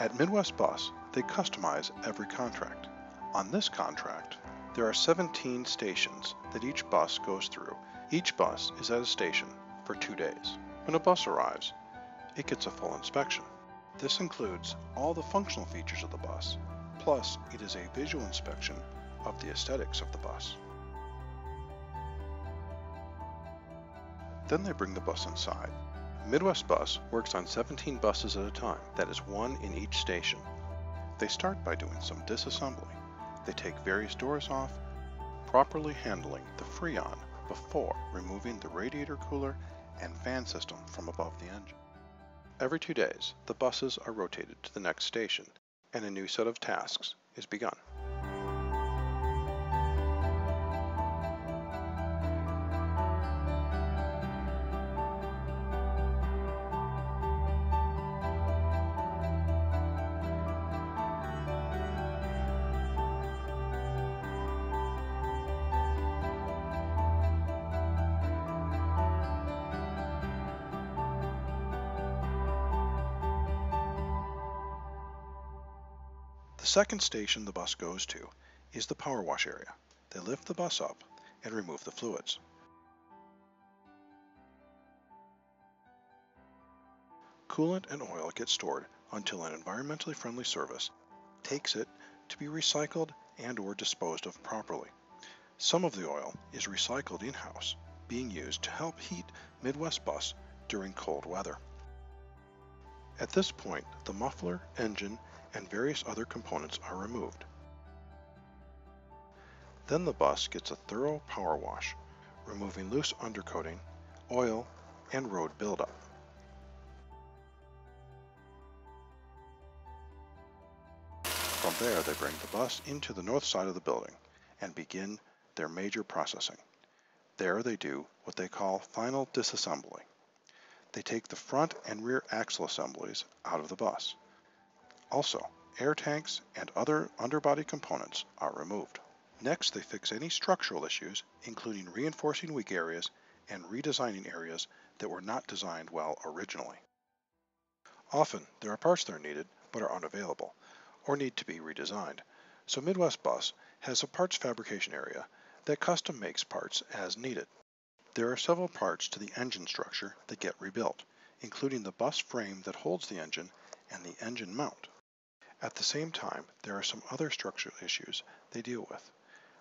At Midwest Bus, they customize every contract. On this contract, there are 17 stations that each bus goes through. Each bus is at a station for two days. When a bus arrives, it gets a full inspection. This includes all the functional features of the bus, plus it is a visual inspection of the aesthetics of the bus. Then they bring the bus inside. Midwest Bus works on 17 buses at a time, that is one in each station. They start by doing some disassembly. They take various doors off, properly handling the Freon before removing the radiator cooler and fan system from above the engine. Every two days, the buses are rotated to the next station, and a new set of tasks is begun. Second station the bus goes to is the power wash area. They lift the bus up and remove the fluids. Coolant and oil get stored until an environmentally friendly service takes it to be recycled and or disposed of properly. Some of the oil is recycled in-house, being used to help heat Midwest Bus during cold weather. At this point, the muffler, engine, and various other components are removed. Then the bus gets a thorough power wash, removing loose undercoating, oil, and road buildup. From there, they bring the bus into the north side of the building and begin their major processing. There they do what they call final disassembly. They take the front and rear axle assemblies out of the bus. Also, air tanks and other underbody components are removed. Next, they fix any structural issues, including reinforcing weak areas and redesigning areas that were not designed well originally. Often, there are parts that are needed but are unavailable, or need to be redesigned, so Midwest Bus has a parts fabrication area that custom makes parts as needed. There are several parts to the engine structure that get rebuilt, including the bus frame that holds the engine and the engine mount. At the same time, there are some other structural issues they deal with.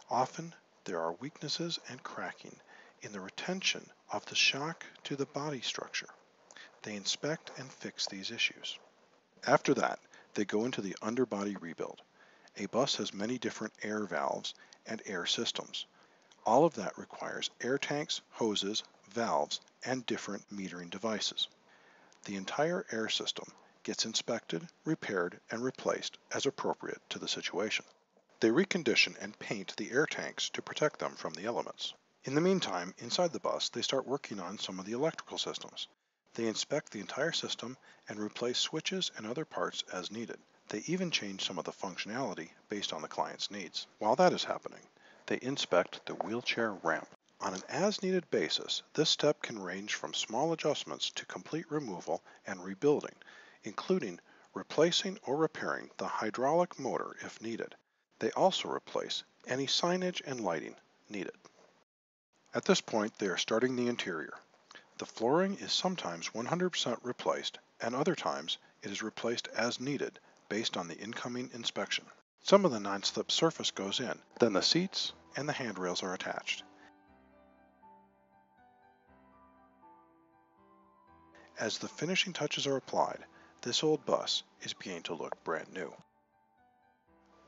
Often, there are weaknesses and cracking in the retention of the shock to the body structure. They inspect and fix these issues. After that, they go into the underbody rebuild. A bus has many different air valves and air systems. All of that requires air tanks, hoses, valves, and different metering devices. The entire air system gets inspected, repaired, and replaced as appropriate to the situation. They recondition and paint the air tanks to protect them from the elements. In the meantime, inside the bus, they start working on some of the electrical systems. They inspect the entire system and replace switches and other parts as needed. They even change some of the functionality based on the client's needs. While that is happening, they inspect the wheelchair ramp. On an as-needed basis, this step can range from small adjustments to complete removal and rebuilding, including replacing or repairing the hydraulic motor if needed. They also replace any signage and lighting needed. At this point, they are starting the interior. The flooring is sometimes 100% replaced, and other times it is replaced as needed based on the incoming inspection. Some of the non-slip surface goes in, then the seats and the handrails are attached. As the finishing touches are applied, this old bus is beginning to look brand new.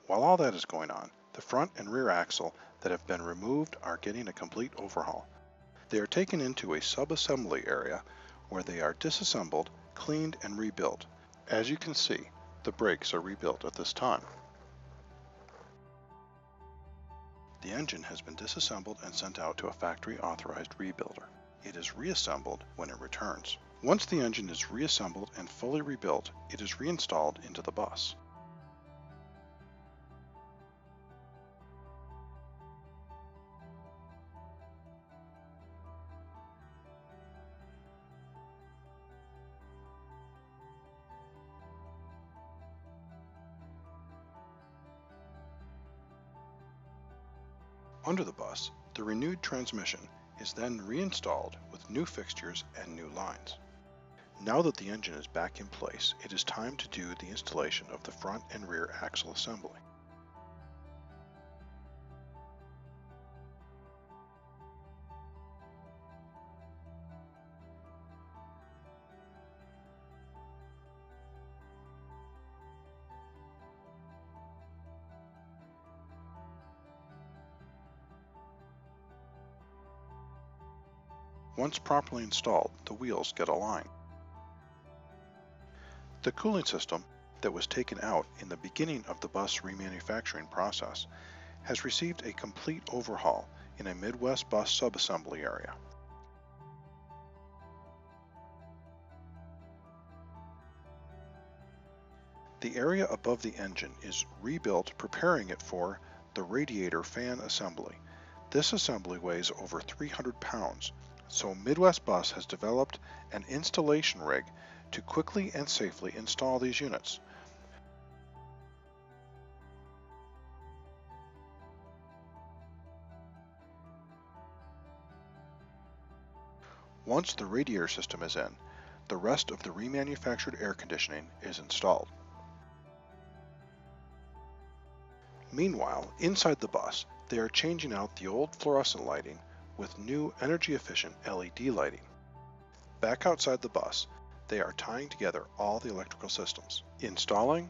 While all that is going on, the front and rear axle that have been removed are getting a complete overhaul. They are taken into a sub-assembly area where they are disassembled, cleaned, and rebuilt. As you can see, the brakes are rebuilt at this time. The engine has been disassembled and sent out to a factory authorized rebuilder. It is reassembled when it returns. Once the engine is reassembled and fully rebuilt, it is reinstalled into the bus. Under the bus, the renewed transmission is then reinstalled with new fixtures and new lines. Now that the engine is back in place, it is time to do the installation of the front and rear axle assembly. Once properly installed, the wheels get aligned. The cooling system that was taken out in the beginning of the bus remanufacturing process has received a complete overhaul in a Midwest bus subassembly area. The area above the engine is rebuilt preparing it for the radiator fan assembly. This assembly weighs over 300 pounds so Midwest Bus has developed an installation rig to quickly and safely install these units. Once the radiator system is in, the rest of the remanufactured air conditioning is installed. Meanwhile, inside the bus, they are changing out the old fluorescent lighting with new energy-efficient LED lighting. Back outside the bus, they are tying together all the electrical systems, installing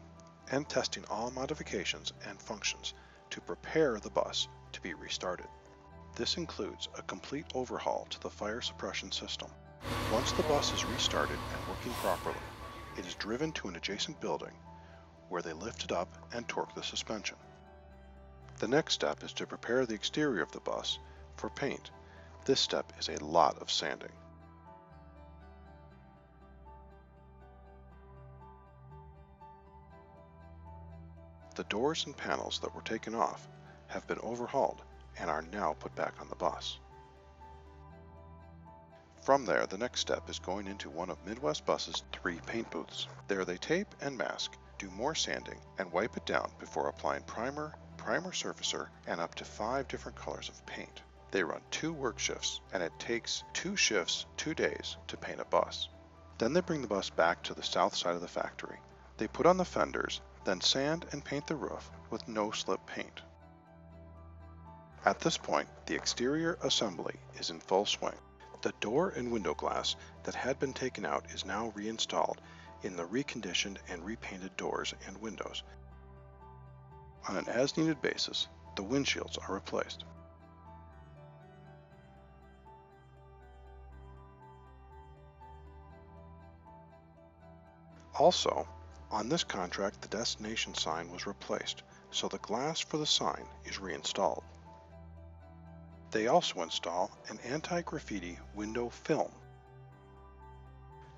and testing all modifications and functions to prepare the bus to be restarted. This includes a complete overhaul to the fire suppression system. Once the bus is restarted and working properly, it is driven to an adjacent building where they lift it up and torque the suspension. The next step is to prepare the exterior of the bus for paint this step is a lot of sanding. The doors and panels that were taken off have been overhauled and are now put back on the bus. From there, the next step is going into one of Midwest Bus's three paint booths. There they tape and mask, do more sanding, and wipe it down before applying primer, primer surfacer, and up to five different colors of paint. They run two work shifts, and it takes two shifts, two days, to paint a bus. Then they bring the bus back to the south side of the factory. They put on the fenders, then sand and paint the roof with no-slip paint. At this point, the exterior assembly is in full swing. The door and window glass that had been taken out is now reinstalled in the reconditioned and repainted doors and windows. On an as-needed basis, the windshields are replaced. Also, on this contract the destination sign was replaced, so the glass for the sign is reinstalled. They also install an anti-graffiti window film.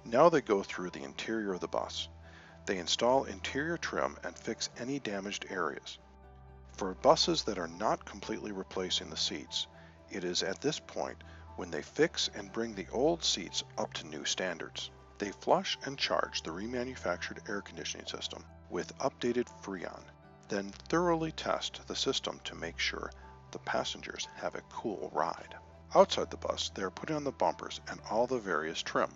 Now they go through the interior of the bus. They install interior trim and fix any damaged areas. For buses that are not completely replacing the seats, it is at this point when they fix and bring the old seats up to new standards. They flush and charge the remanufactured air conditioning system with updated Freon, then thoroughly test the system to make sure the passengers have a cool ride. Outside the bus, they are putting on the bumpers and all the various trim.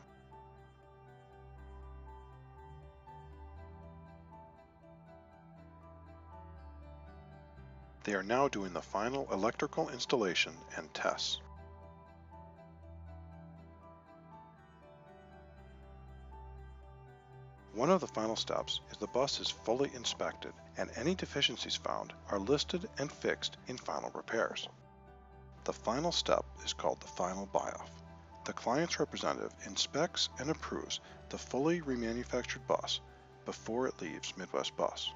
They are now doing the final electrical installation and tests. One of the final steps is the bus is fully inspected and any deficiencies found are listed and fixed in final repairs. The final step is called the final buy-off. The client's representative inspects and approves the fully remanufactured bus before it leaves Midwest Bus.